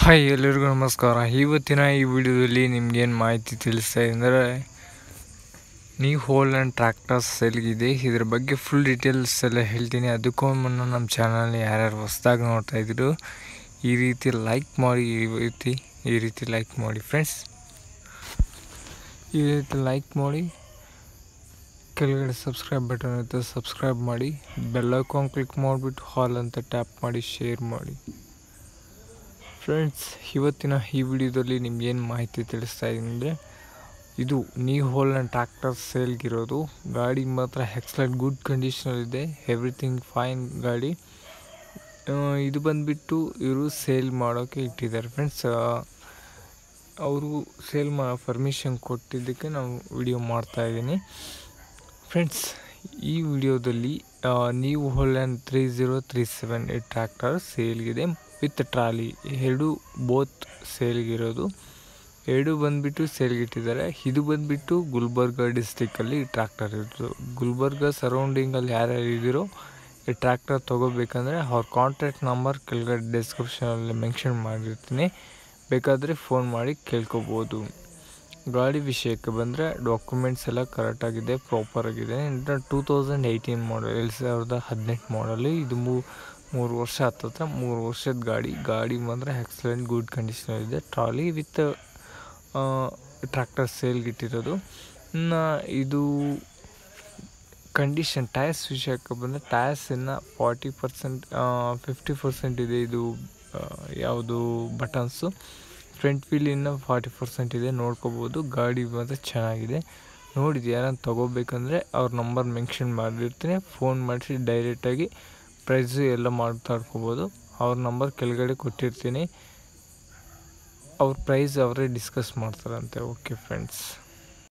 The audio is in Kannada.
ಹಾಯ್ ಎಲ್ಲರಿಗೂ ನಮಸ್ಕಾರ. ಇವತ್ತಿನ ಈ ವಿಡಿಯೋದಲ್ಲಿ ನಿಮ್ಗೇನು ಮಾಹಿತಿ ತಿಳಿಸ್ತಾ ಅಂದರೆ ನೀವು ಹೋಲ್ ಆ್ಯಂಡ್ ಟ್ರ್ಯಾಕ್ಟರ್ಸ್ ಸೆಲ್ಗಿದೆ ಇದ್ರ ಬಗ್ಗೆ ಫುಲ್ ಡೀಟೇಲ್ಸ್ ಎಲ್ಲ ಹೇಳ್ತೀನಿ. ಅದಕ್ಕೂ ಮುನ್ನ ನಮ್ಮ ಚಾನಲ್ ಯಾರ್ಯಾರು ಹೊಸ್ದಾಗಿ ನೋಡ್ತಾ ಇದ್ರು, ಈ ರೀತಿ ಲೈಕ್ ಮಾಡಿ, ಈ ರೀತಿ ಈ ರೀತಿ ಲೈಕ್ ಮಾಡಿ ಫ್ರೆಂಡ್ಸ್ ಈ ರೀತಿ ಲೈಕ್ ಮಾಡಿ, ಕೆಳಗಡೆ ಸಬ್ಸ್ಕ್ರೈಬ್ ಬಟನ್ ಇರುತ್ತೆ. ಸಬ್ಸ್ಕ್ರೈಬ್ ಮಾಡಿ ಬೆಲ್ ಐಕಾನ್ ಕ್ಲಿಕ್ ಮಾಡಿಬಿಟ್ಟು, ಹಾಲ್ ಅಂತ ಟ್ಯಾಪ್ ಮಾಡಿ ಶೇರ್ ಮಾಡಿ. ಫ್ರೆಂಡ್ಸ್ ಇವತ್ತಿನ ಈ ವಿಡಿಯೋದಲ್ಲಿ ನಿಮ್ಗೇನು ಮಾಹಿತಿ ತಿಳಿಸ್ತಾ ಇದ್ದೀನಿ ಅಂದರೆ, ಇದು ನ್ಯೂ ಹೋಲ್ ಆ್ಯಂಡ್ ಟ್ರ್ಯಾಕ್ಟರ್ ಸೇಲ್ಗಿರೋದು ಗಾಡಿ ಮಾತ್ರ ಎಕ್ಸಲೆಂಟ್ ಗುಡ್ ಕಂಡೀಷನಲ್ಲಿದೆ ಎವ್ರಿಥಿಂಗ್ ಫೈನ್ ಗಾಡಿ. ಇದು ಬಂದುಬಿಟ್ಟು ಇವರು ಸೇಲ್ ಮಾಡೋಕ್ಕೆ ಇಟ್ಟಿದ್ದಾರೆ ಫ್ರೆಂಡ್ಸ್ ಅವರು ಸೇಲ್ ಮಾ ಪರ್ಮಿಷನ್ ಕೊಟ್ಟಿದ್ದಕ್ಕೆ ನಾವು ವಿಡಿಯೋ ಮಾಡ್ತಾಯಿದ್ದೀನಿ ಫ್ರೆಂಡ್ಸ್ ಈ ವಿಡಿಯೋದಲ್ಲಿ ನೀವು Holland three zero three seven tractor ಸೇಲ್ಗಿದೆ with trolley, ಎರಡು ಬೋತ್ ಸೇಲ್ಗಿರೋದು. ಎರಡು ಬಂದುಬಿಟ್ಟು ಸೇಲ್ಗಿಟ್ಟಿದ್ದಾರೆ. ಇದು ಬಂದುಬಿಟ್ಟು ಗುಲ್ಬರ್ಗ ಡಿಸ್ಟಿಕಲ್ಲಿ ಟ್ರ್ಯಾಕ್ಟರ್ ಇರೋದು. ಗುಲ್ಬರ್ಗ ಸರೌಂಡಿಂಗಲ್ಲಿ ಯಾರ್ಯಾರು ಇದ್ದೀರೋ ಈ ಟ್ರ್ಯಾಕ್ಟರ್ ತೊಗೋಬೇಕಂದ್ರೆ ಅವ್ರ ಕಾಂಟ್ಯಾಕ್ಟ್ ನಂಬರ್ ಕೆಳಗಡೆ ಡಿಸ್ಕ್ರಿಪ್ಷನಲ್ಲಿ ಮೆನ್ಷನ್ ಮಾಡಿರ್ತೀನಿ. ಬೇಕಾದರೆ ಫೋನ್ ಮಾಡಿ ಕೇಳ್ಕೊಬೋದು. ಗಾಡಿ ವಿಷಯಕ್ಕೆ ಬಂದರೆ ಡಾಕ್ಯುಮೆಂಟ್ಸ್ ಎಲ್ಲ ಕರೆಕ್ಟಾಗಿದೆ ಪ್ರಾಪರ್ ಆಗಿದೆ. ಟೂ ತೌಸಂಡ್ ಏಯ್ಟೀನ್ ಮಾಡಲ್ ಎರಡು ಸಾವಿರದ ಹದಿನೆಂಟು ಮಾಡಲು ಇದು ಮೂ ಮೂರು ವರ್ಷ ಹತ್ತತ್ರ ಮೂರು ವರ್ಷದ ಗಾಡಿ. ಗಾಡಿ ಮಾತ್ರ ಎಕ್ಸಲೆಂಟ್ ಗುಡ್ ಕಂಡೀಷನಲ್ಲಿದೆ ಟ್ರಾಲಿ ವಿತ್ ಟ್ರ್ಯಾಕ್ಟರ್ ಸೇಲ್ಗೆ ಇಟ್ಟಿರೋದು. ಇನ್ನು ಇದು ಕಂಡೀಷನ್ ಟೈರ್ಸ್ ವಿಷಯಕ್ಕೆ ಬಂದರೆ ಟೈರ್ಸ್ ಇನ್ನು ಫಾರ್ಟಿ ಪರ್ಸೆಂಟ್ ಫಿಫ್ಟಿ ಪರ್ಸೆಂಟ್ ಇದೆ ಇದು ಯಾವುದು ಬಟನ್ಸು ಫ್ರಂಟ್ ವೀಲ್ ಇನ್ನು ಫಾರ್ಟಿ ಪರ್ಸೆಂಟ್ ಇದೆ. ನೋಡ್ಕೋಬೋದು. ಗಾಡಿ ಮಾತ್ರ ಚೆನ್ನಾಗಿದೆ. ನೋಡಿದ್ದು ಯಾರನ್ನು ತೊಗೋಬೇಕಂದ್ರೆ ಅವ್ರ ನಂಬರ್ ಮೆನ್ಷನ್ ಮಾಡಿರ್ತೀನಿ ಫೋನ್ ಮಾಡಿಸಿ ಡೈರೆಕ್ಟಾಗಿ ಪ್ರೈಸು ಎಲ್ಲ ಮಾತಾಡ್ಕೋಬೋದು ಅವ್ರ ನಂಬರ್ ಕೆಳಗಡೆ ಕೊಟ್ಟಿರ್ತೀನಿ. ಅವ್ರ ಪ್ರೈಸ್ ಅವರೇ ಡಿಸ್ಕಸ್ ಮಾಡ್ತಾರಂತೆ. Okay friends